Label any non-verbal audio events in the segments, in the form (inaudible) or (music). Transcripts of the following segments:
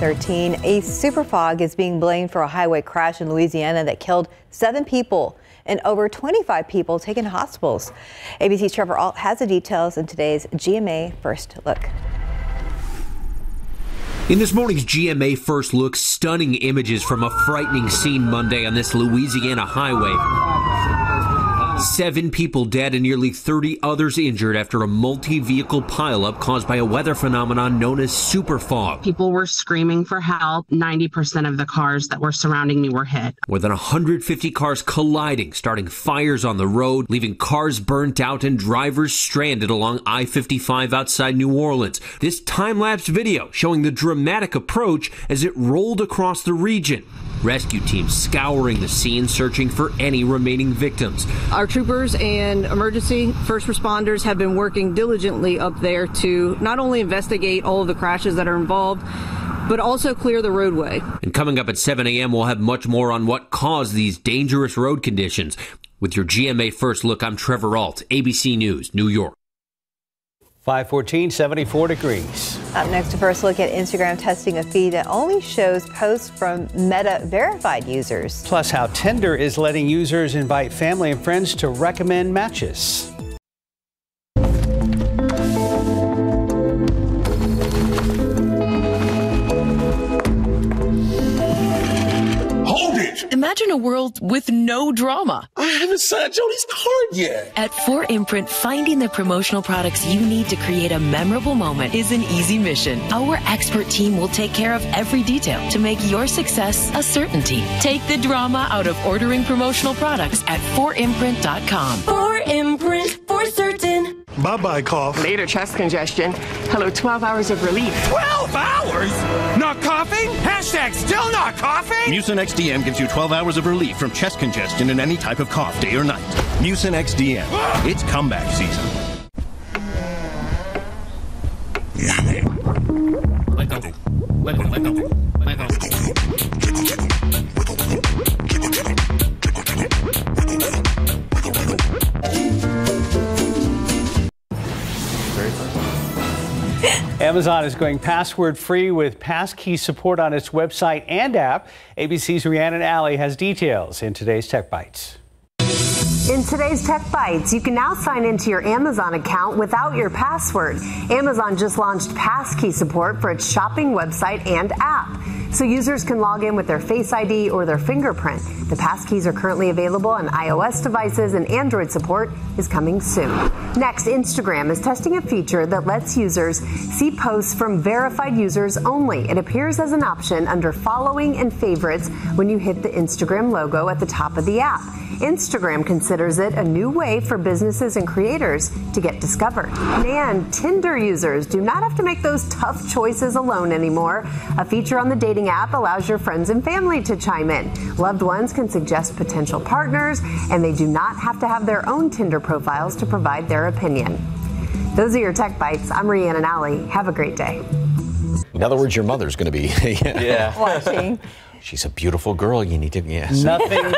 13. A super fog is being blamed for a highway crash in Louisiana that killed seven people and over 25 people taken to hospitals. ABC's Trevor Ault has the details in today's GMA First Look. In this morning's GMA First Look, stunning images from a frightening scene Monday on this Louisiana highway. Seven people dead and nearly 30 others injured after a multi vehicle pileup caused by a weather phenomenon known as super fog. People were screaming for help. 90% of the cars that were surrounding me were hit. More than 150 cars colliding, starting fires on the road, leaving cars burnt out and drivers stranded along I 55 outside New Orleans. This time lapse video showing the dramatic approach as it rolled across the region. Rescue teams scouring the scene searching for any remaining victims. Our troopers and emergency first responders have been working diligently up there to not only investigate all of the crashes that are involved, but also clear the roadway. And coming up at 7 a.m., we'll have much more on what caused these dangerous road conditions. With your GMA First Look, I'm Trevor Ault, ABC News, New York. 514, 74 degrees. Up next, a first look at Instagram testing a feed that only shows posts from Meta verified users. Plus, how Tinder is letting users invite family and friends to recommend matches. Imagine a world with no drama. I haven't signed Jody's card yet. At 4imprint, finding the promotional products you need to create a memorable moment is an easy mission. Our expert team will take care of every detail to make your success a certainty. Take the drama out of ordering promotional products at 4imprint.com. 4imprint for certain. Bye bye, cough. Later, chest congestion. Hello, 12 hours of relief. 12 hours? Not coughing? Hashtag still not coughing? Mucinex DM gives you 12 hours of relief from chest congestion and any type of cough, day or night. Mucinex DM. Ah! it's comeback season. Let go. Let go. Let go. Let go. (laughs) Amazon is going password free with passkey support on its website and app. ABC's Rhiannon Ally has details in today's Tech Bites. In today's Tech Bites, you can now sign into your Amazon account without your password. Amazon just launched passkey support for its shopping website and app. So users can log in with their Face ID or their fingerprint. The passkeys are currently available on iOS devices and Android support is coming soon. Next, Instagram is testing a feature that lets users see posts from verified users only. It appears as an option under following and favorites when you hit the Instagram logo at the top of the app. Instagram considers it a new way for businesses and creators to get discovered. And Tinder users do not have to make those tough choices alone anymore. A feature on the dating app allows your friends and family to chime in. Loved ones can suggest potential partners, and they do not have to have their own Tinder profiles to provide their opinion. Those are your Tech Bites. I'm Rhiannon Ally. Have a great day. In other words, your mother's going to be (laughs) Yeah. Watching. She's a beautiful girl. You need to yes. Nothing, (laughs)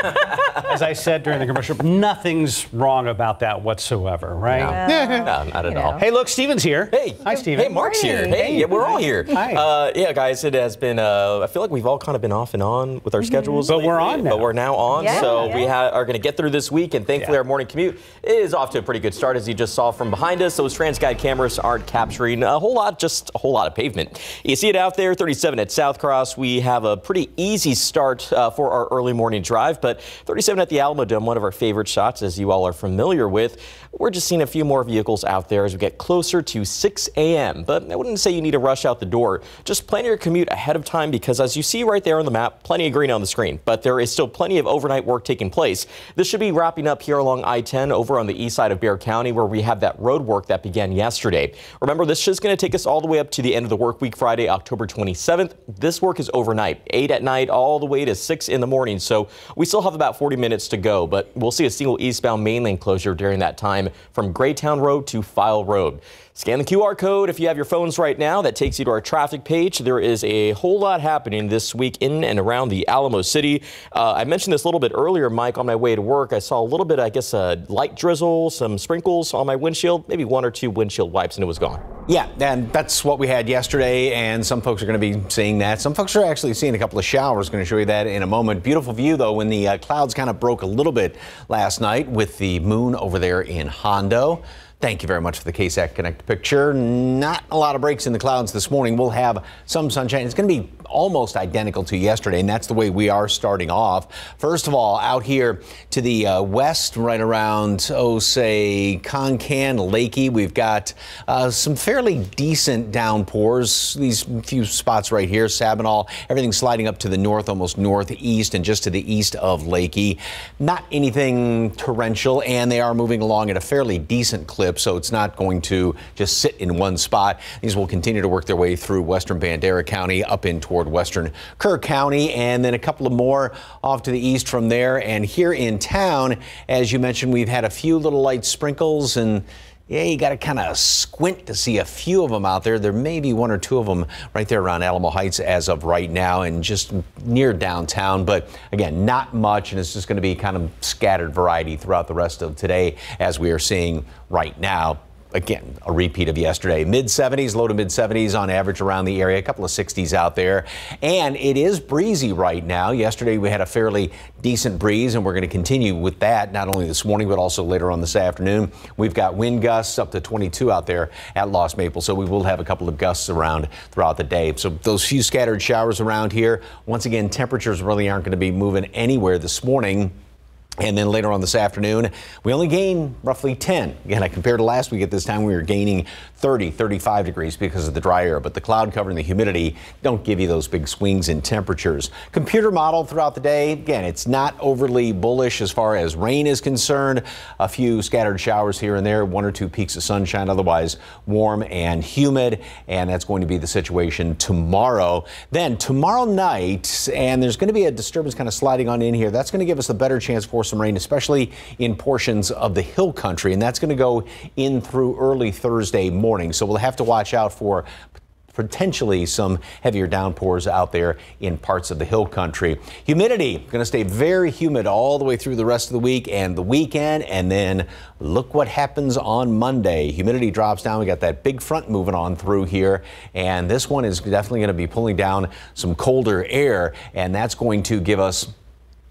as I said during the commercial, nothing's wrong about that whatsoever, right? No, no, not at all. Hey, look, Steven's here. Hey, hi, Steven. Hey, Mark's here. Hey, yeah, we're all here. Hi. Uh, yeah, guys, it has been. Uh, I feel like we've all kind of been off and on with our schedules, But we're on now. But we're now on, Yeah, so yeah. we ha- are going to get through this week, and thankfully, our morning commute is off to a pretty good start, as you just saw from behind us. Those TransGuide cameras aren't capturing a whole lot, just a whole lot of pavement. You see it out there, 37 at South Cross. We have a pretty easy start uh, for our early morning drive, but 37 at the Alamodome, one of our favorite shots, as you all are familiar with. We're just seeing a few more vehicles out there as we get closer to 6 a.m. But I wouldn't say you need to rush out the door. Just plan your commute ahead of time because, as you see right there on the map, plenty of green on the screen. But there is still plenty of overnight work taking place. This should be wrapping up here along I-10 over on the east side of Bexar County, where we have that road work that began yesterday. Remember, this is going to take us all the way up to the end of the work week, Friday, October 27th. This work is overnight, 8 at night all the way to 6 in the morning. So we still have about 40 minutes to go, but we'll see a single eastbound main lane closure during that time from Graytown Road to Pfeil Road. Scan the QR code if you have your phones right now. That takes you to our traffic page. There is a whole lot happening this week in and around the Alamo City. Uh, I mentioned this a little bit earlier, Mike, on my way to work. I saw a little bit, I guess, a light drizzle, some sprinkles on my windshield, maybe one or two windshield wipes, and it was gone. Yeah, and that's what we had yesterday, and some folks are going to be seeing that. Some folks are actually seeing a couple of showers. Going to show you that in a moment. Beautiful view, though, when the uh, clouds kind of broke a little bit last night with the moon over there in Hondo. Thank you very much for the KSAT Connect picture. Not a lot of breaks in the clouds this morning. We'll have some sunshine. It's going to be almost identical to yesterday, and that's the way we are starting off. First of all, out here to the uh, west, right around, oh, say, Concan, Leakey, we've got uh, some fairly decent downpours. These few spots right here, Sabinal, everything sliding up to the north, almost northeast, and just to the east of Leakey. Not anything torrential, and they are moving along at a fairly decent clip, so it's not going to just sit in one spot. These will continue to work their way through western Bandera County up in toward western Kerr County, and then a couple of more off to the east from there. And here in town, as you mentioned, we've had a few little light sprinkles and yeah, you got to kind of squint to see a few of them out there. There may be one or two of them right there around Alamo Heights as of right now and just near downtown. But again, not much, and it's just going to be kind of scattered variety throughout the rest of today as we are seeing right now again, a repeat of yesterday. Mid 70s, low to mid 70s on average around the area, a couple of 60s out there. And it is breezy right now. Yesterday we had a fairly decent breeze, and we're going to continue with that not only this morning, but also later on this afternoon. We've got wind gusts up to 22 out there at Lost Maple, so we will have a couple of gusts around throughout the day. So those few scattered showers around here, once again, temperatures really aren't going to be moving anywhere this morning. And then later on this afternoon, we only gain roughly 10. Again, I compared to last week at this time, we were gaining 30, 35 degrees because of the dry air, but the cloud cover and the humidity don't give you those big swings in temperatures. Computer model throughout the day, again, it's not overly bullish as far as rain is concerned. A few scattered showers here and there, one or two peaks of sunshine, otherwise warm and humid. And that's going to be the situation tomorrow. Then tomorrow night, and there's going to be a disturbance kind of sliding on in here. That's going to give us a better chance for some rain, especially in portions of the hill country. And that's going to go in through early Thursday morning. So we'll have to watch out for potentially some heavier downpours out there in parts of the hill country. Humidity going to stay very humid all the way through the rest of the week and the weekend. And then look what happens on Monday. Humidity drops down. We got that big front moving on through here. And this one is definitely going to be pulling down some colder air. And that's going to give us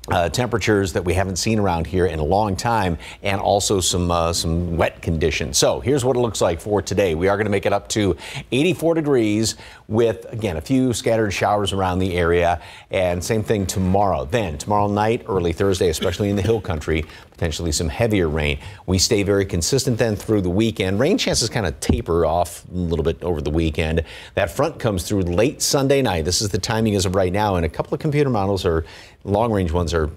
uh, temperatures that we haven't seen around here in a long time, and also some uh, some wet conditions. So here's what it looks like for today. We are going to make it up to 84 degrees with again a few scattered showers around the area, and same thing tomorrow. Then tomorrow night, early Thursday, especially in the hill country, potentially some heavier rain. We stay very consistent then through the weekend. Rain chances kind of taper off a little bit over the weekend. That front comes through late Sunday night. This is the timing as of right now, and a couple of computer models are long range ones are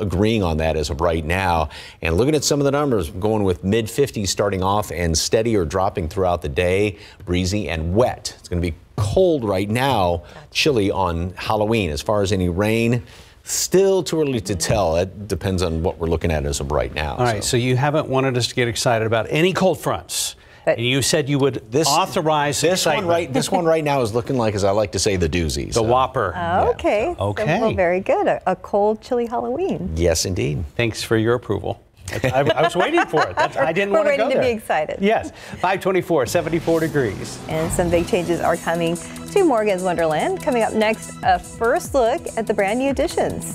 agreeing on that as of right now. And looking at some of the numbers, going with mid 50s starting off and steady or dropping throughout the day, breezy and wet. It's going to be cold right now, chilly on Halloween. As far as any rain, Still too early to tell. It depends on what we're looking at as of right now. All right, so, so you haven't wanted us to get excited about any cold fronts. And you said you would this, authorize this excitement. one right. This one right now is looking like, as I like to say, the doozy. The so. Whopper. Oh, okay. Yeah. Okay. well, very good. A, a, cold, chilly Halloween. Yes, indeed. Thanks for your approval. I, I was waiting for it. That's, I didn't We're want to go waiting to be excited. Yes. 524, 74 degrees. And some big changes are coming to Morgan's Wonderland. Coming up next, a first look at the brand new additions.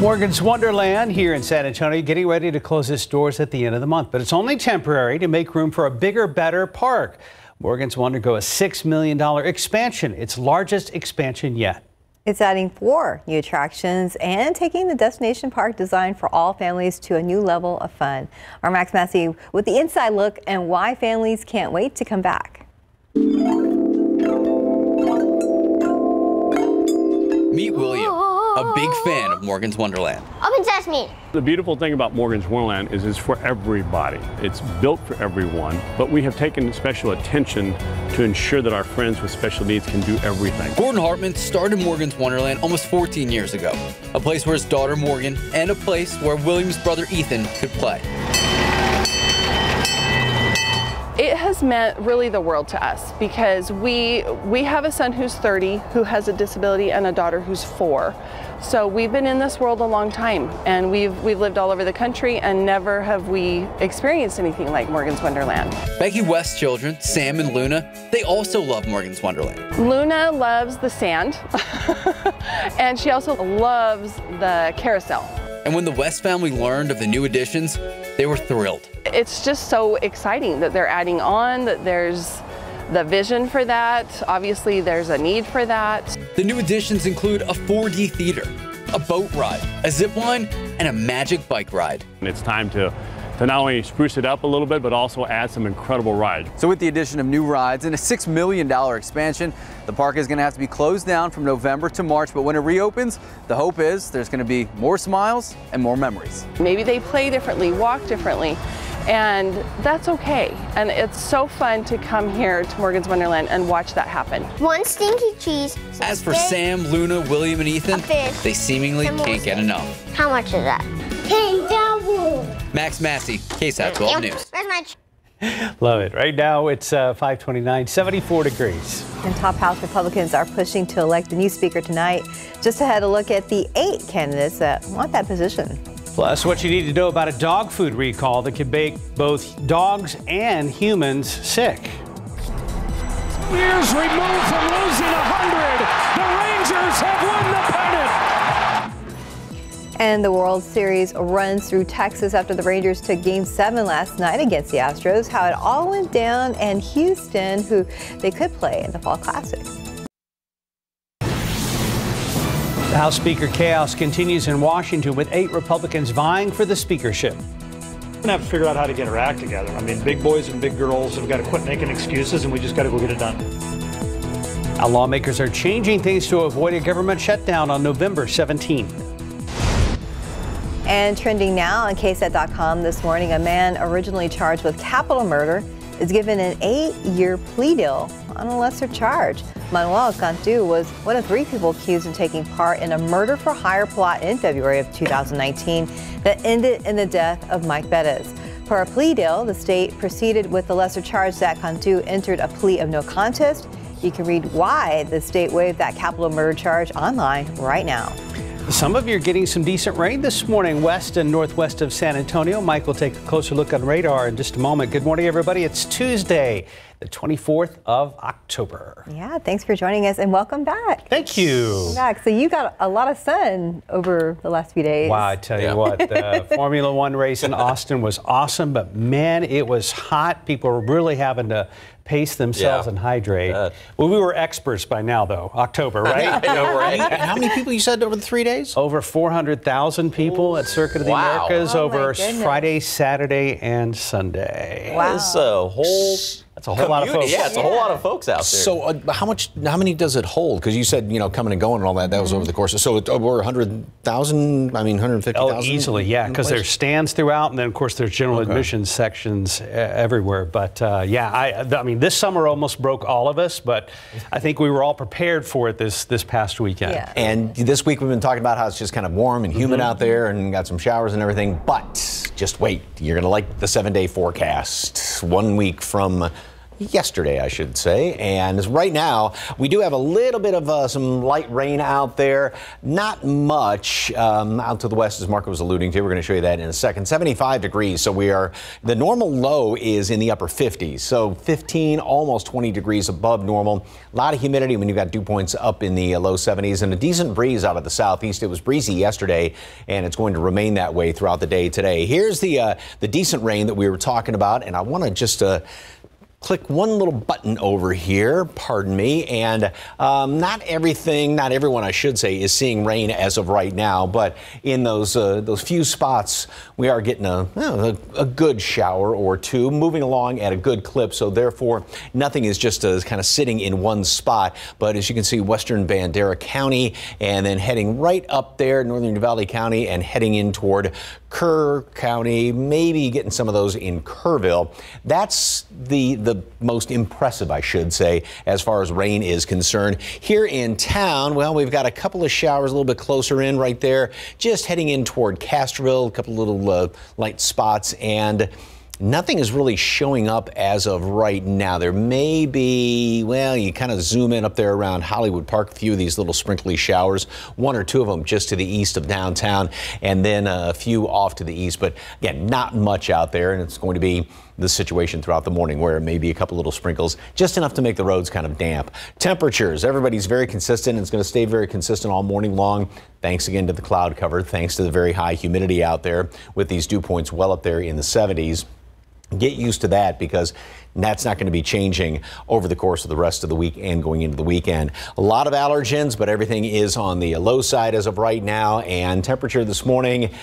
Morgan's Wonderland here in San Antonio getting ready to close its doors at the end of the month, but it's only temporary to make room for a bigger, better park. Morgan's will undergo a $6 million expansion, its largest expansion yet. It's adding four new attractions and taking the destination park design for all families to a new level of fun. Our Max Massey with the inside look and why families can't wait to come back. Meet William a big fan of Morgan's Wonderland. I've what does that mean? The beautiful thing about Morgan's Wonderland is it's for everybody. It's built for everyone, but we have taken special attention to ensure that our friends with special needs can do everything. Gordon Hartman started Morgan's Wonderland almost 14 years ago, a place where his daughter Morgan and a place where William's brother Ethan could play. It has meant really the world to us because we we have a son who's 30 who has a disability and a daughter who's 4. So we've been in this world a long time and we've we've lived all over the country and never have we experienced anything like Morgan's Wonderland. Becky West's children, Sam and Luna, they also love Morgan's Wonderland. Luna loves the sand (laughs) and she also loves the carousel. And when the West family learned of the new additions, they were thrilled. It's just so exciting that they're adding on, that there's the vision for that. Obviously, there's a need for that. The new additions include a 4D theater, a boat ride, a zip line, and a magic bike ride. And it's time to to not only spruce it up a little bit, but also add some incredible rides. So with the addition of new rides and a $6 million expansion, the park is going to have to be closed down from November to March. But when it reopens, the hope is there's going to be more smiles and more memories. Maybe they play differently, walk differently. And that's okay. And it's so fun to come here to Morgan's Wonderland and watch that happen. One stinky cheese. As for Sam, Luna, William, and Ethan, they seemingly can't get enough. How much is that? Ten dollars. Max Massey, KSAT 12 News. Where's my Love it. Right now it's uh, 529, 74 degrees. And top House Republicans are pushing to elect a new speaker tonight. Just ahead, a look at the eight candidates that want that position. Plus, what you need to know about a dog food recall that could make both dogs and humans sick. Years removed from losing 100, the Rangers have won the pennant. And the World Series runs through Texas after the Rangers took game seven last night against the Astros. How it all went down and Houston, who they could play in the Fall Classic. The House Speaker chaos continues in Washington with eight Republicans vying for the speakership. We're going to have to figure out how to get our act together. I mean, big boys and big girls have got to quit making excuses, and we just got to go get it done. Our lawmakers are changing things to avoid a government shutdown on November 17th. And trending now on KSAT.com this morning, a man originally charged with capital murder is given an eight-year plea deal on a lesser charge. Manuel Cantu was one of three people accused of taking part in a murder for hire plot in February of 2019 that ended in the death of Mike Bettis. For a plea deal, the state proceeded with the lesser charge that Cantu entered a plea of no contest. You can read why the state waived that capital murder charge online right now. Some of you are getting some decent rain this morning west and northwest of San Antonio. Mike will take a closer look on radar in just a moment. Good morning, everybody. It's Tuesday, the 24th of October. Yeah, thanks for joining us and welcome back. Thank you. Back. So you got a lot of sun over the last few days. Wow, I tell you what, the (laughs) Formula One race in Austin was awesome, but man, it was hot. People were really having to pace themselves Yeah. and hydrate. well, we were experts by now, though. October, right? (laughs) Know, right? How many people you said over the three days? Over 400,000 people at Circuit of the Wow. Americas Oh, over. Friday, Saturday, and Sunday. Wow. That's a whole. That's a whole lot of folks. Yeah, it's a whole lot of folks out there. So, uh, how much? How many does it hold? Because you said you know coming and going and all that. That was over the course. Of, so it's over hundred thousand. I mean, hundred fifty Oh, thousand. easily, yeah, because there's stands throughout, and then of course there's general Okay. admissions sections uh, everywhere. But uh, yeah, I, I mean, this summer almost broke all of us, but I think we were all prepared for it this this past weekend. Yeah. And this week we've been talking about how it's just kind of warm and humid Mhm. out there and got some showers and everything. But just wait, you're going to like the seven day forecast. One week from yesterday, I should say. And right now, we do have a little bit of uh, some light rain out there. Not much um, out to the west, as Marco was alluding to. We're going to show you that in a second. 75 degrees. So we are, the normal low is in the upper 50s. So 15, almost 20 degrees above normal. A lot of humidity when you've got dew points up in the uh, low 70s and a decent breeze out of the southeast. It was breezy yesterday, and it's going to remain that way throughout the day today. Here's the, uh, the decent rain that we were talking about, and I want to just. Uh, click one little button over here, pardon me, and um, not everything, not everyone, I should say, is seeing rain as of right now, but in those uh, those few spots, we are getting a, a, good shower or two, moving along at a good clip, so therefore nothing is just uh, kind of sitting in one spot, but as you can see, western Bandera County, and then heading right up there, northern Valley County, and heading in toward Kerr County, maybe getting some of those in Kerrville. That's the, the the most impressive, I should say, as far as rain is concerned. Here in town, well, we've got a couple of showers a little bit closer in right there, just heading in toward Castroville, a couple little uh, light spots, and Nothing is really showing up as of right now. There may be, well, you kind of zoom in up there around Hollywood Park, a few of these little sprinkly showers, one or two of them just to the east of downtown, and then a few off to the east. But again, not much out there, and it's going to be the situation throughout the morning where maybe a couple little sprinkles, just enough to make the roads kind of damp. Temperatures, everybody's very consistent. It's going to stay very consistent all morning long. Thanks again to the cloud cover, thanks to the very high humidity out there with these dew points well up there in the 70s. Get used to that because that's not going to be changing over the course of the rest of the week and going into the weekend. A lot of allergens, but everything is on the low side as of right now. And temperature this morning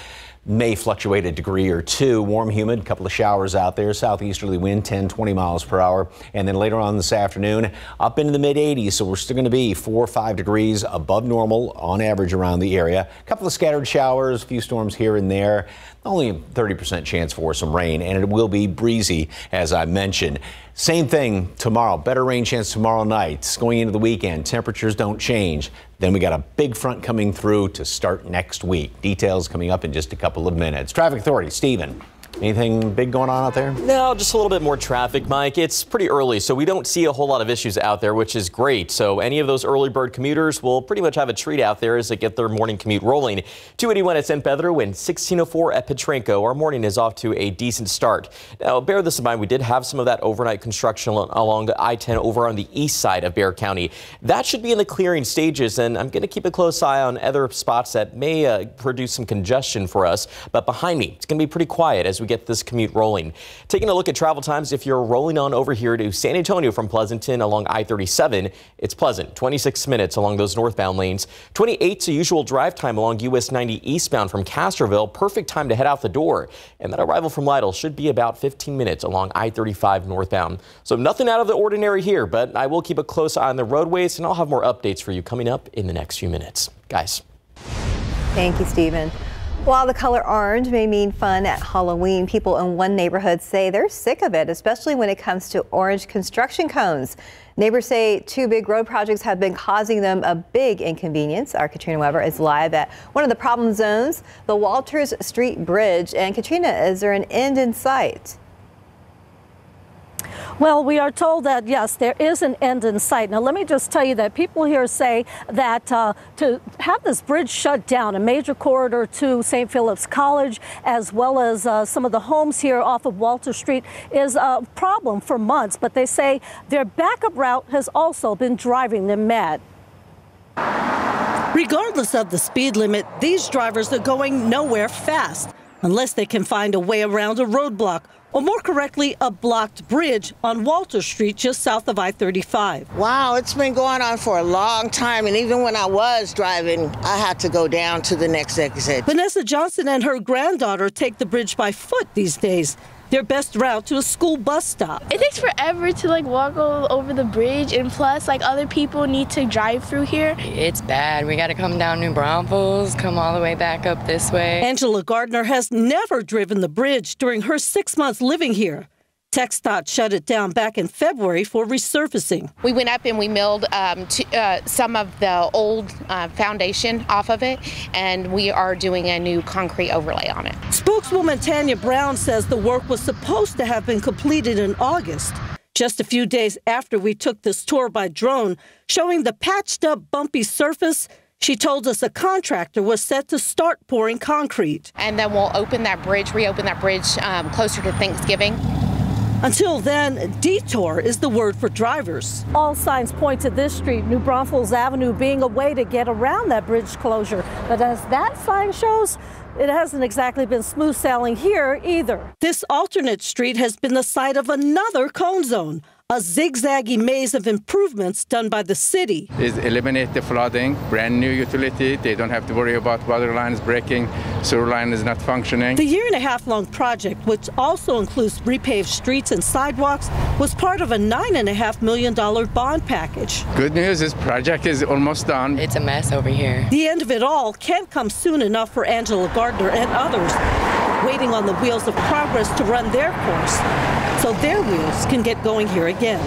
may fluctuate a degree or two. Warm, humid, couple of showers out there. Southeasterly wind 10, 20 miles per hour. And then later on this afternoon, up into the mid 80s. So we're still going to be four or five degrees above normal on average around the area. A couple of scattered showers, a few storms here and there only a 30% chance for some rain, and it will be breezy, as I mentioned. Same thing tomorrow. Better rain chance tomorrow night. It's Going into the weekend, temperatures don't change. Then we got a big front coming through to start next week. Details coming up in just a couple of minutes. Traffic Authority, Stephen. Anything big going on out there? No, just a little bit more traffic, Mike. It's pretty early, so we don't see a whole lot of issues out there, which is great. So any of those early bird commuters will pretty much have a treat out there as they get their morning commute rolling. 281 at San Pedro and 1604 at Potranco. Our morning is off to a decent start. Now, bear this in mind, we did have some of that overnight construction along I-10 over on the east side of Bexar County. That should be in the clearing stages, and I'm going to keep a close eye on other spots that may uh, produce some congestion for us. But behind me, it's going to be pretty quiet as we get this commute rolling. Taking a look at travel times, if you're rolling on over here to San Antonio from Pleasanton along I-37, it's pleasant, 26 minutes along those northbound lanes. 28 to usual drive time along US 90 eastbound from Castroville, perfect time to head out the door. And that arrival from Lytle should be about 15 minutes along I-35 northbound. So nothing out of the ordinary here, but I will keep a close eye on the roadways and I'll have more updates for you coming up in the next few minutes. Guys. Thank you, Stephen. While the color orange may mean fun at Halloween, people in one neighborhood say they're sick of it, especially when it comes to orange construction cones. Neighbors say two big road projects have been causing them a big inconvenience. Our Katrina Webber is live at one of the problem zones, the Walters Street Bridge. And Katrina, is there an end in sight? Well, we are told that, yes, there is an end in sight. Now, let me just tell you that people here say that uh, to have this bridge shut down, a major corridor to St. Philip's College, as well as uh, some of the homes here off of Walter Street, is a problem for months. But they say their backup route has also been driving them mad. Regardless of the speed limit, these drivers are going nowhere fast unless they can find a way around a roadblock or more correctly, a blocked bridge on Walter Street just south of I 35. Wow, it's been going on for a long time. And even when I was driving, I had to go down to the next exit. Vanessa Johnson and her granddaughter take the bridge by foot these days their best route to a school bus stop. It takes forever to like walk all over the bridge and plus like other people need to drive through here. It's bad. We got to come down New Braunfels, come all the way back up this way. Angela Gardner has never driven the bridge during her 6 months living here. TxDOT shut it down back in February for resurfacing. We went up and we milled um, to, uh, some of the old uh, foundation off of it, and we are doing a new concrete overlay on it. Spokeswoman Tanya Brown says the work was supposed to have been completed in August. Just a few days after we took this tour by drone, showing the patched up bumpy surface, she told us a contractor was set to start pouring concrete. And then we'll open that bridge, reopen that bridge um, closer to Thanksgiving. Until then, detour is the word for drivers. All signs point to this street, New Braunfels Avenue, being a way to get around that bridge closure. But as that sign shows, it hasn't exactly been smooth sailing here either. This alternate street has been the site of another cone zone, a zigzaggy maze of improvements done by the city. Is eliminate the flooding, brand new utility. They don't have to worry about water lines breaking, sewer line is not functioning. The year and a half long project, which also includes repaved streets and sidewalks, was part of a nine and a half million dollar bond package. Good news is project is almost done. It's a mess over here. The end of it all can't come soon enough for Angela Gardner and others waiting on the wheels of progress to run their course so their wheels can get going here again.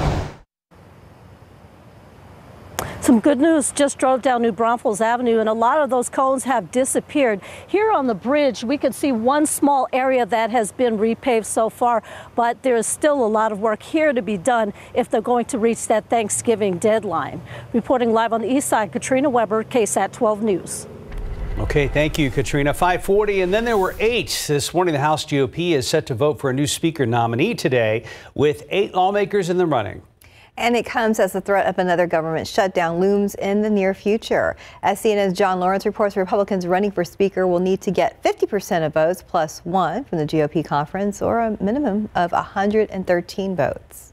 Some good news, just drove down New Braunfels Avenue and a lot of those cones have disappeared. Here on the bridge, we can see one small area that has been repaved so far, but there is still a lot of work here to be done if they're going to reach that Thanksgiving deadline. Reporting live on the east side, Katrina Webber, KSAT 12 News. Okay, thank you, Katrina. 540, and then there were eight. This morning, the House GOP is set to vote for a new Speaker nominee today, with eight lawmakers in the running. And it comes as the threat of another government shutdown looms in the near future. As CNN's John Lawrence reports, Republicans running for Speaker will need to get 50% of votes plus one from the GOP conference, or a minimum of 113 votes.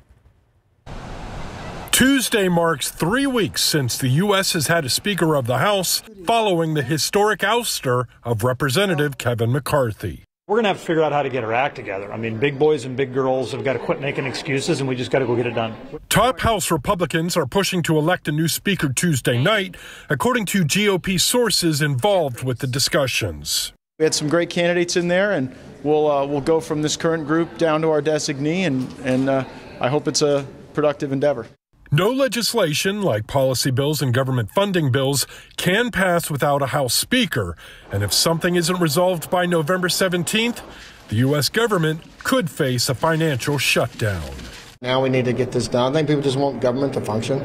Tuesday marks three weeks since the U.S. has had a Speaker of the House following the historic ouster of Representative Kevin McCarthy. We're going to have to figure out how to get our act together. I mean, big boys and big girls have got to quit making excuses, and we just got to go get it done. Top House Republicans are pushing to elect a new Speaker Tuesday night, according to GOP sources involved with the discussions. We had some great candidates in there, and we'll uh, we'll go from this current group down to our designee, and and uh, I hope it's a productive endeavor. No legislation, like policy bills and government funding bills, can pass without a House Speaker. And if something isn't resolved by November 17th, the U.S. government could face a financial shutdown. Now we need to get this done. I think people just want government to function.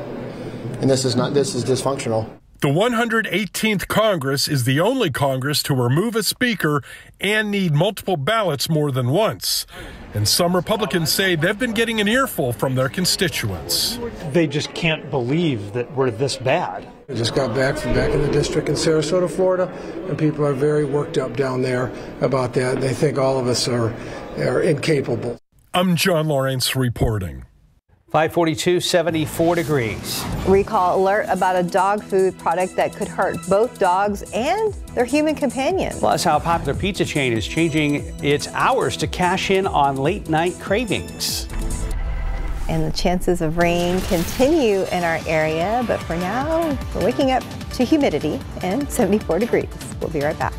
And this is not, this is dysfunctional. The 118th Congress is the only Congress to remove a speaker and need multiple ballots more than once. And some Republicans say they've been getting an earful from their constituents. They just can't believe that we're this bad. I just got back from back in the district in Sarasota, Florida, and people are very worked up down there about that. They think all of us are, are incapable. I'm John Lawrence reporting. 542, 74 degrees. Recall alert about a dog food product that could hurt both dogs and their human companion. Plus, how a popular pizza chain is changing its hours to cash in on late night cravings. And the chances of rain continue in our area, but for now, we're waking up to humidity and 74 degrees. We'll be right back.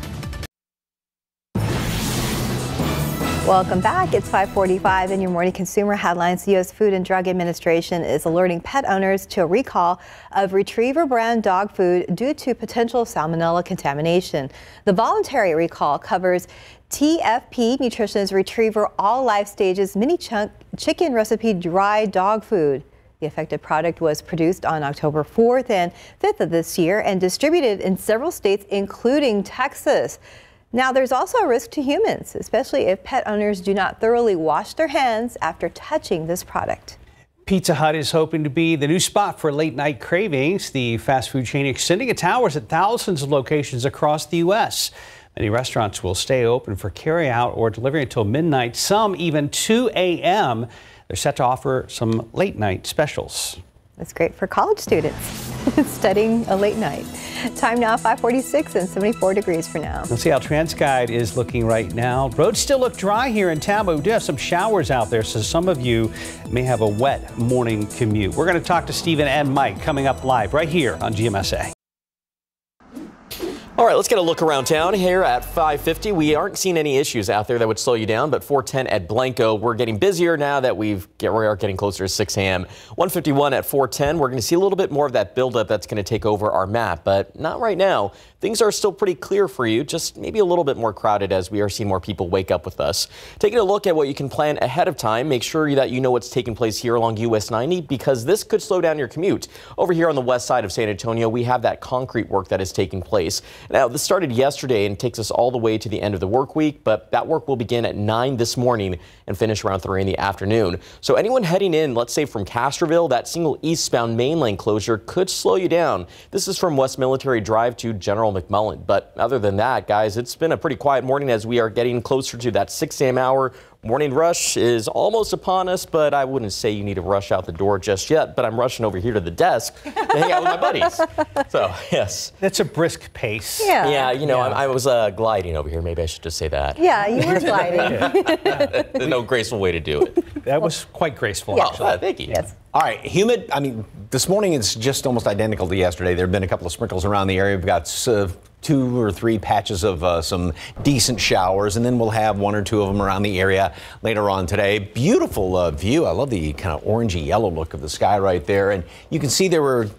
Welcome back. It's 545 in your morning consumer headlines. The U.S. Food and Drug Administration is alerting pet owners to a recall of Retriever brand dog food due to potential salmonella contamination. The voluntary recall covers TFP Nutrition's Retriever All Life Stages Mini Chunk Chicken Recipe Dry Dog Food. The affected product was produced on October 4th and 5th of this year and distributed in several states, including Texas. Now, there's also a risk to humans, especially if pet owners do not thoroughly wash their hands after touching this product. Pizza Hut is hoping to be the new spot for late night cravings. The fast food chain extending its hours at thousands of locations across the U.S. Many restaurants will stay open for carryout or delivery until midnight, some even 2 a.m. They're set to offer some late night specials. That's great for college students (laughs) studying a late night. Time now 546 and 74 degrees for now. Let's see how TransGuide is looking right now. Roads still look dry here in town, but we do have some showers out there, so some of you may have a wet morning commute. We're going to talk to Stephen and Mike coming up live right here on GMSA. All right, let's get a look around town here at 550. We aren't seeing any issues out there that would slow you down, but 410 at Blanco, we're getting busier now that we've get, we are getting closer to 6 a.m. 151 at 410, we're going to see a little bit more of that buildup that's going to take over our map, but not right now. Things are still pretty clear for you, just maybe a little bit more crowded as we are seeing more people wake up with us. Taking a look at what you can plan ahead of time, make sure that you know what's taking place here along US 90 because this could slow down your commute. Over here on the west side of San Antonio, we have that concrete work that is taking place. Now, this started yesterday and takes us all the way to the end of the work week, but that work will begin at 9 this morning and finish around 3 in the afternoon. So anyone heading in, let's say from Castroville, that single eastbound main lane closure could slow you down. This is from West Military Drive to General McMullen. But other than that, guys, it's been a pretty quiet morning as we are getting closer to that 6 a.m. hour. Morning rush is almost upon us, but I wouldn't say you need to rush out the door just yet. But I'm rushing over here to the desk to hang out with my buddies. (laughs) So, yes. That's a brisk pace. Yeah. Yeah, you know, I, I was uh, gliding over here. Maybe I should just say that. Yeah, you were gliding. (laughs) (laughs) There's no graceful way to do it. That was quite graceful. Oh, uh, thank you. Yes. All right, humid. I mean, this morning it's just almost identical to yesterday. There have been a couple of sprinkles around the area. We've got uh, two or three patches of uh, some decent showers, and then we'll have one or two of them around the area later on today. Beautiful uh, view. I love the kind of orangey yellow look of the sky right there, and you can see there were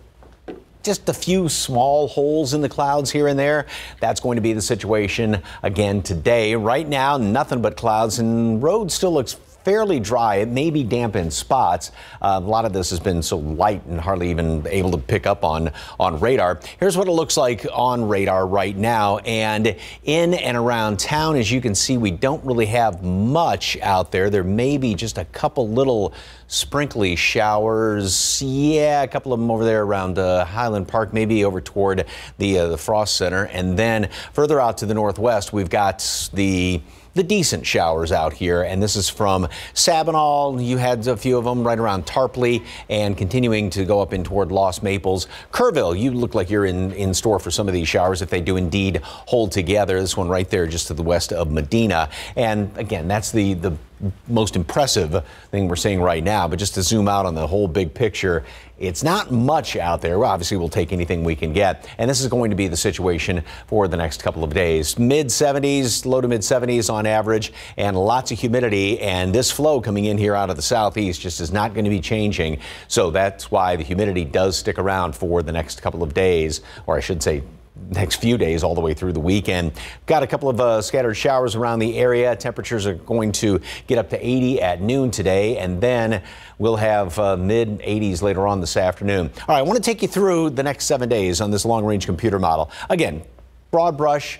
just a few small holes in the clouds here and there. That's going to be the situation again today. Right now, nothing but clouds, and road still looks fairly dry. It may be damp in spots. Uh, a lot of this has been so light and hardly even able to pick up on, on radar. Here's what it looks like on radar right now. And in and around town, as you can see, we don't really have much out there. There may be just a couple little sprinkly showers. Yeah, a couple of them over there around uh, Highland Park, maybe over toward the, uh, the Frost Center. And then further out to the northwest, we've got the the decent showers out here. And this is from Sabinal. You had a few of them right around Tarpley and continuing to go up in toward Lost Maples. Kerrville, you look like you're in, in store for some of these showers if they do indeed hold together. This one right there just to the west of Medina. And again, that's the, the most impressive thing we're seeing right now. But just to zoom out on the whole big picture, it's not much out there. Obviously, we'll take anything we can get. And this is going to be the situation for the next couple of days. Mid 70s, low to mid 70s on average, and lots of humidity. And this flow coming in here out of the southeast just is not going to be changing. So that's why the humidity does stick around for the next couple of days, or I should say, next few days all the way through the weekend. Got a couple of uh, scattered showers around the area. Temperatures are going to get up to 80 at noon today, and then we'll have uh, mid 80s later on this afternoon. All right, I want to take you through the next seven days on this long range computer model. Again, broad brush.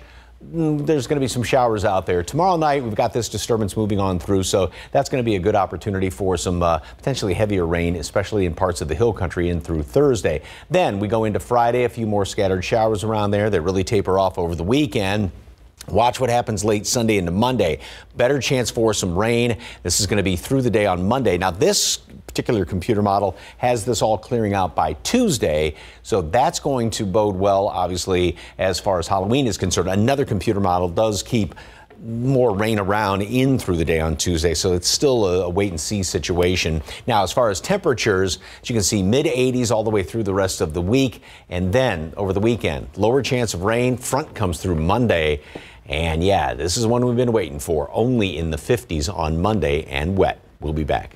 Mm, there's going to be some showers out there. Tomorrow night, we've got this disturbance moving on through, so that's going to be a good opportunity for some uh, potentially heavier rain, especially in parts of the hill country and through Thursday. Then we go into Friday, a few more scattered showers around there that really taper off over the weekend. Watch what happens late Sunday into Monday. Better chance for some rain. This is going to be through the day on Monday. Now, this particular computer model has this all clearing out by Tuesday. So that's going to bode well, obviously, as far as Halloween is concerned. Another computer model does keep more rain around in through the day on Tuesday, so it's still a, wait and see situation. Now, as far as temperatures, as you can see, mid 80s all the way through the rest of the week, and then over the weekend, lower chance of rain. Front comes through Monday. And yeah, this is one we've been waiting for, only in the 50s on Monday and wet. We'll be back.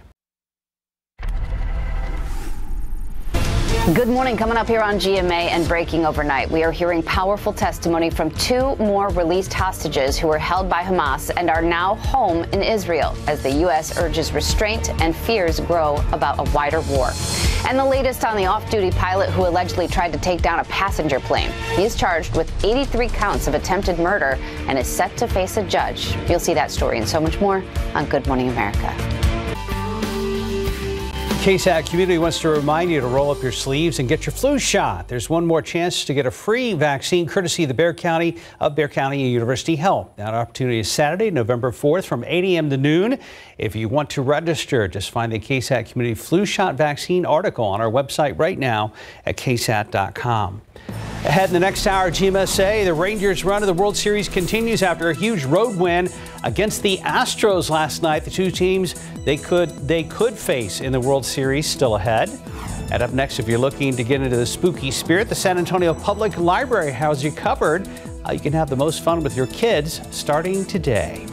Good morning. Coming up here on GMA and breaking overnight, we are hearing powerful testimony from two more released hostages who were held by Hamas and are now home in Israel as the U.S. urges restraint and fears grow about a wider war. And the latest on the off duty pilot who allegedly tried to take down a passenger plane. He is charged with 83 counts of attempted murder and is set to face a judge. You'll see that story and so much more on Good Morning America. KSAT community wants to remind you to roll up your sleeves and get your flu shot. There's one more chance to get a free vaccine courtesy of the Bexar County of Bexar County University Health. That opportunity is Saturday, November 4th from 8 a.m. to noon. If you want to register, just find the KSAT community flu shot vaccine article on our website right now at ksat.com. Ahead in the next hour, GMSA, the Rangers' run of the World Series continues after a huge road win against the Astros last night. The two teams they could they could face in the World Series still ahead. And up next, if you're looking to get into the spooky spirit, the San Antonio Public Library has you covered. Uh, you can have the most fun with your kids starting today.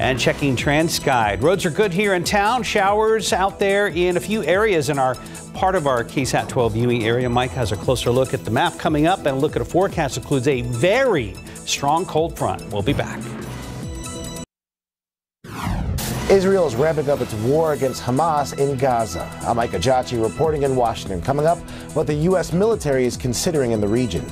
And checking TransGuide. Roads are good here in town. Showers out there in a few areas in our part of our KSAT 12 viewing area. Mike has a closer look at the map coming up and a look at a forecast includes a very strong cold front. We'll be back. Israel is ramping up its war against Hamas in Gaza. I'm Mike Ajachi reporting in Washington. Coming up, what the U.S. military is considering in the region.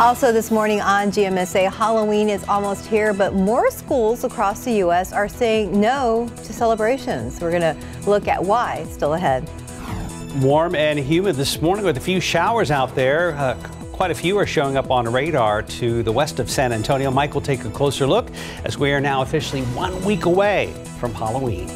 Also, this morning on GMSA, Halloween is almost here, but more schools across the U.S. are saying no to celebrations. We're going to look at why still ahead. Warm and humid this morning with a few showers out there. Uh, quite a few are showing up on radar to the west of San Antonio. Mike will take a closer look as we are now officially one week away from Halloween.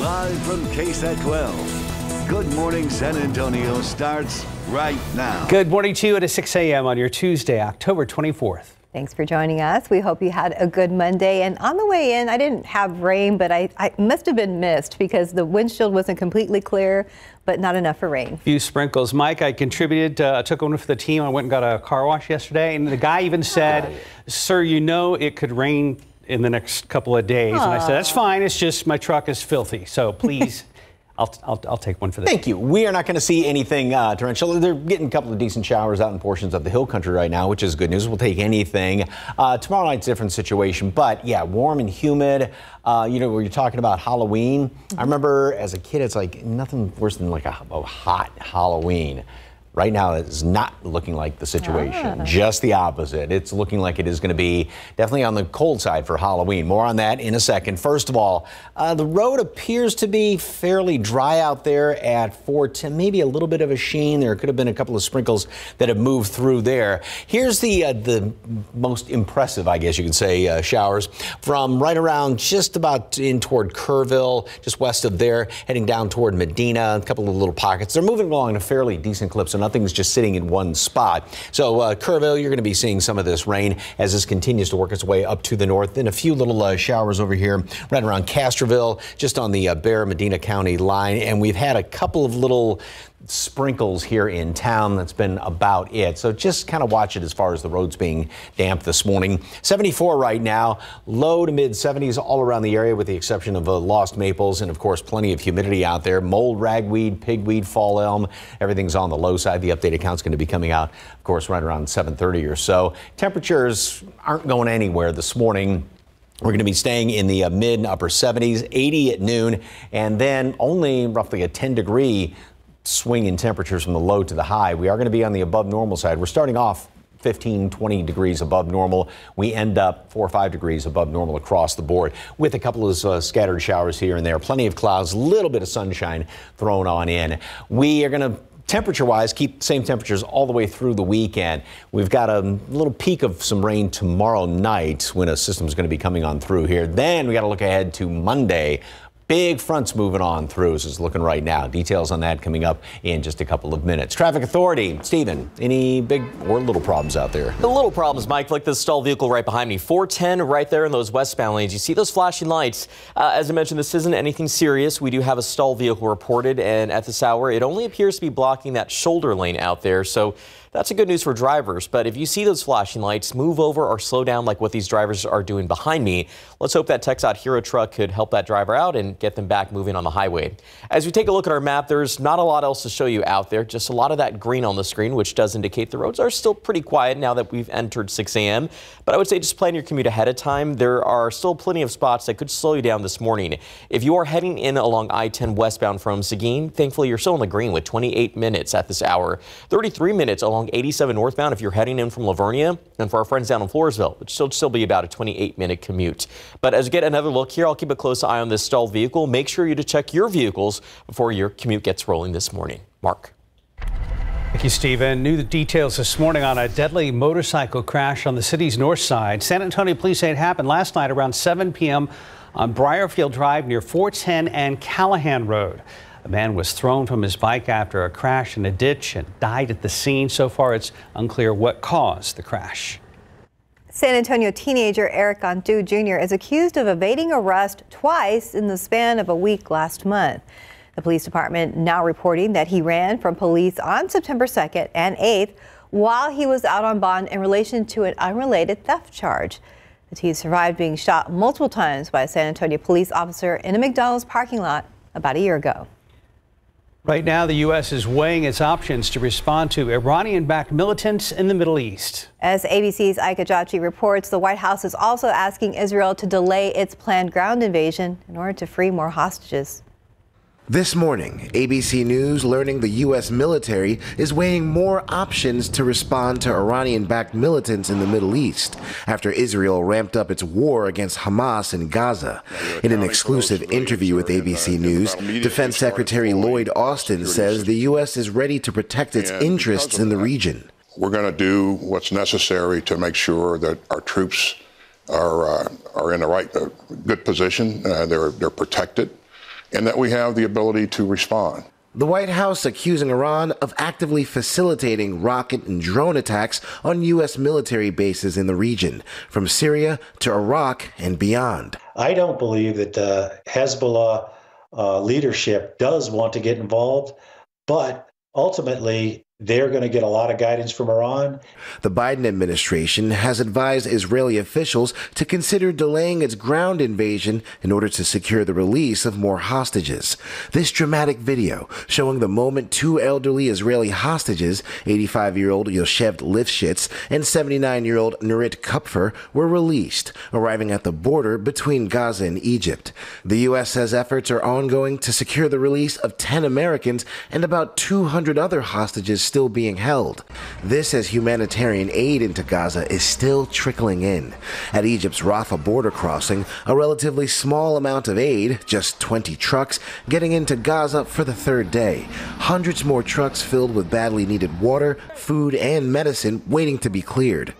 Live from KSAT 12. Good morning, San Antonio starts right now. Good morning to you at 6 a.m. on your Tuesday, October 24th. Thanks for joining us. We hope you had a good Monday. And on the way in, I didn't have rain, but I, I must have been missed because the windshield wasn't completely clear, but not enough for rain. A few sprinkles. Mike, I contributed, uh, I took one for the team. I went and got a car wash yesterday, and the guy even said, Sir, you know it could rain in the next couple of days. Aww. And I said, That's fine. It's just my truck is filthy. So please. I'll, I'll, I'll, take one for that. Thank you. We are not going to see anything uh, torrential. They're getting a couple of decent showers out in portions of the hill country right now, which is good news. We'll take anything. Uh, tomorrow night's a different situation, but yeah, warm and humid. Uh, you know, when you're talking about Halloween, mm-hmm. I remember as a kid, it's like nothing worse than like a, a hot Halloween. Right now, it's not looking like the situation. Ah. Just the opposite. It's looking like it is going to be definitely on the cold side for Halloween. More on that in a second. First of all, uh, the road appears to be fairly dry out there at 410. Maybe a little bit of a sheen. There could have been a couple of sprinkles that have moved through there. Here's the uh, the most impressive, I guess you could say, uh, showers from right around just about in toward Kerrville, just west of there, heading down toward Medina. A couple of little pockets. They're moving along in a fairly decent clip. So nothing's just sitting in one spot. So uh, Kerrville, you're going to be seeing some of this rain as this continues to work its way up to the north. Then a few little uh, showers over here right around Castroville, just on the uh, Bexar Medina County line. And we've had a couple of little sprinkles here in town. That's been about it. So just kind of watch it as far as the roads being damp this morning. 74 right now, low to mid 70s all around the area with the exception of uh, Lost Maples and of course plenty of humidity out there. Mold, ragweed, pigweed, fall elm, everything's on the low side. The updated count's going to be coming out of course right around 7:30 or so. Temperatures aren't going anywhere this morning. We're going to be staying in the uh, mid and upper 70s, 80 at noon, and then only roughly a 10 degree swing in temperatures from the low to the high. We are going to be on the above normal side. We're starting off 15, 20 degrees above normal. We end up four or five degrees above normal across the board with a couple of uh, scattered showers here and there. Plenty of clouds, a little bit of sunshine thrown on in. We are going to temperature wise, keep same temperatures all the way through the weekend. We've got a little peak of some rain tomorrow night when a system is going to be coming on through here. Then we got to look ahead to Monday Big fronts moving on through as it's looking right now. Details on that coming up in just a couple of minutes. Traffic Authority, Stephen, any big or little problems out there? The little problems, Mike, like this stalled vehicle right behind me. 410 right there in those westbound lanes. You see those flashing lights. Uh, as I mentioned, this isn't anything serious. We do have a stalled vehicle reported, and at this hour, it only appears to be blocking that shoulder lane out there. So that's a good news for drivers, but if you see those flashing lights, move over or slow down like what these drivers are doing behind me. Let's hope that TxDOT Hero truck could help that driver out and get them back moving on the highway. As we take a look at our map, there's not a lot else to show you out there, just a lot of that green on the screen, which does indicate the roads are still pretty quiet now that we've entered 6 a.m. But I would say just plan your commute ahead of time. There are still plenty of spots that could slow you down this morning. If you are heading in along I-10 westbound from Seguin, thankfully you're still in the green with 28 minutes at this hour, 33 minutes along 87 northbound if you're heading in from La Vernia. And for our friends down in Floresville, which should still be about a 28 minute commute. But as we get another look here, I'll keep a close eye on this stalled vehicle. Make sure you to check your vehicles before your commute gets rolling this morning. Mark. Thank you, Stephen. New details this morning on a deadly motorcycle crash on the city's north side. San Antonio police say it happened last night around 7 p.m. on Briarfield Drive near 410 and Callahan Road. A man was thrown from his bike after a crash in a ditch and died at the scene. So far, it's unclear what caused the crash. San Antonio teenager Erik Cantu Jr. is accused of evading arrest twice in the span of a week last month. The police department now reporting that he ran from police on September 2nd and 8th while he was out on bond in relation to an unrelated theft charge. The teen survived being shot multiple times by a San Antonio police officer in a McDonald's parking lot about a year ago. Right now, the U.S. is weighing its options to respond to Iranian backed militants in the Middle East. As ABC's Ike Ejiochi reports, the White House is also asking Israel to delay its planned ground invasion in order to free more hostages. This morning, ABC News learning the U.S. military is weighing more options to respond to Iranian backed militants in the Middle East after Israel ramped up its war against Hamas in Gaza. In an exclusive interview with ABC News, Defense Secretary Lloyd Austin says the U.S. is ready to protect its interests in the region. We're going to do what's necessary to make sure that our troops are, uh, are in the right, uh, good position, uh, they're, they're protected and that we have the ability to respond. The White House accusing Iran of actively facilitating rocket and drone attacks on U.S. military bases in the region, from Syria to Iraq and beyond. I don't believe that uh, Hezbollah uh, leadership does want to get involved, but ultimately they're going to get a lot of guidance from Iran. The Biden administration has advised Israeli officials to consider delaying its ground invasion in order to secure the release of more hostages. This dramatic video showing the moment two elderly Israeli hostages, 85 year old Yocheved Lifshitz and 79 year old Nurit Kupfer, were released, arriving at the border between Gaza and Egypt. The U.S. says efforts are ongoing to secure the release of 10 Americans and about 200 other hostages still being held. This as humanitarian aid into Gaza is still trickling in. At Egypt's Rafah border crossing, a relatively small amount of aid, just 20 trucks, getting into Gaza for the third day. Hundreds more trucks filled with badly needed water, food, and medicine waiting to be cleared.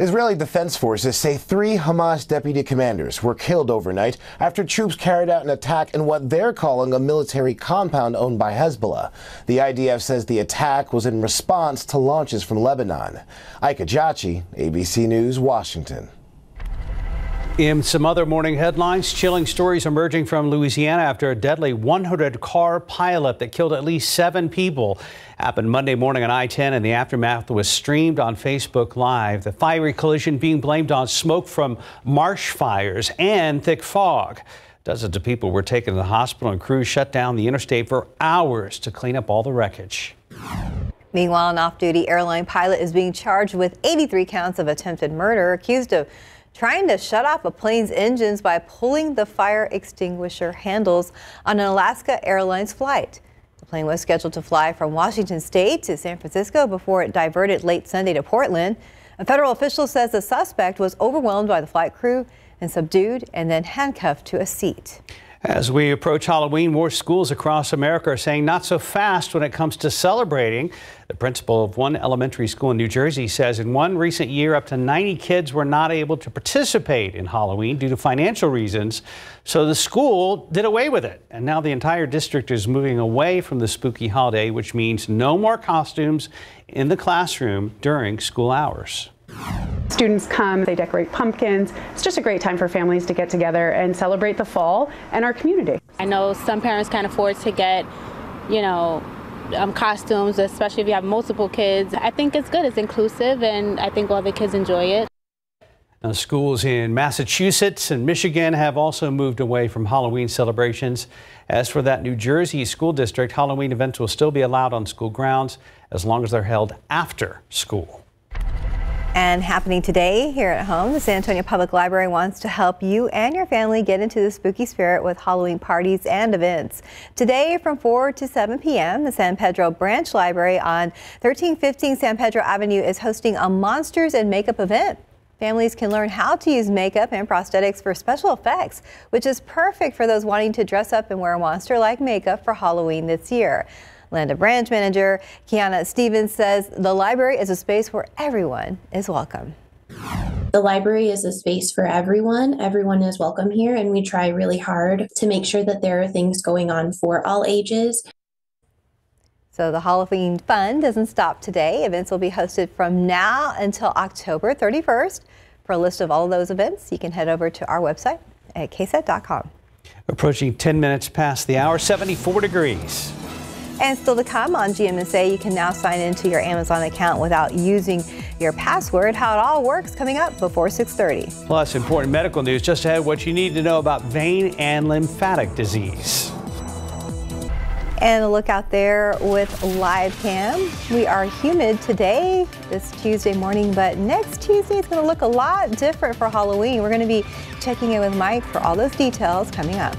Israeli Defense Forces say three Hamas deputy commanders were killed overnight after troops carried out an attack in what they're calling a military compound owned by Hezbollah. The IDF says the attack was in response to launches from Lebanon. Ike Ejiochi, ABC News, Washington. In some other morning headlines, chilling stories emerging from Louisiana after a deadly 100 car pileup that killed at least seven people happened Monday morning on I-10 and the aftermath was streamed on Facebook Live. The fiery collision being blamed on smoke from marsh fires and thick fog. Dozens of people were taken to the hospital and crews shut down the interstate for hours to clean up all the wreckage. Meanwhile, an off-duty airline pilot is being charged with 83 counts of attempted murder, accused of trying to shut off a plane's engines by pulling the fire extinguisher handles on an Alaska Airlines flight. The plane was scheduled to fly from Washington state to San Francisco before it diverted late Sunday to Portland. A federal official says the suspect was overwhelmed by the flight crew and subdued and then handcuffed to a seat. As we approach Halloween, more schools across America are saying not so fast when it comes to celebrating. The principal of one elementary school in New Jersey says in one recent year, up to 90 kids were not able to participate in Halloween due to financial reasons. So the school did away with it. And now the entire district is moving away from the spooky holiday, which means no more costumes in the classroom during school hours. Students come, they decorate pumpkins. It's just a great time for families to get together and celebrate the fall and our community. I know some parents can't afford to get, you know, um, costumes, especially if you have multiple kids. I think it's good, it's inclusive, and I think all the kids enjoy it. Now, schools in Massachusetts and Michigan have also moved away from Halloween celebrations. As for that New Jersey school district, Halloween events will still be allowed on school grounds as long as they're held after school. And happening today here at home, the San Antonio Public Library wants to help you and your family get into the spooky spirit with Halloween parties and events. Today from 4 to 7 p.m., the San Pedro Branch Library on 1315 San Pedro Avenue is hosting a Monsters and Makeup event. Families can learn how to use makeup and prosthetics for special effects, which is perfect for those wanting to dress up and wear monster-like makeup for Halloween this year. Landa Branch Manager Kiana Stevens says the library is a space where everyone is welcome. The library is a space for everyone. Everyone is welcome here, and we try really hard to make sure that there are things going on for all ages. So the Halloween fun doesn't stop today. Events will be hosted from now until October 31st. For a list of all of those events, you can head over to our website at ksat.com. Approaching 10 minutes past the hour, 74 degrees. And still to come on GMSA, you can now sign into your Amazon account without using your password. How it all works coming up before 6:30. Plus, important medical news just ahead. What you need to know about vein and lymphatic disease. And a look out there with live cam. We are humid today, this Tuesday morning, but next Tuesday is going to look a lot different for Halloween. We're going to be checking in with Mike for all those details coming up.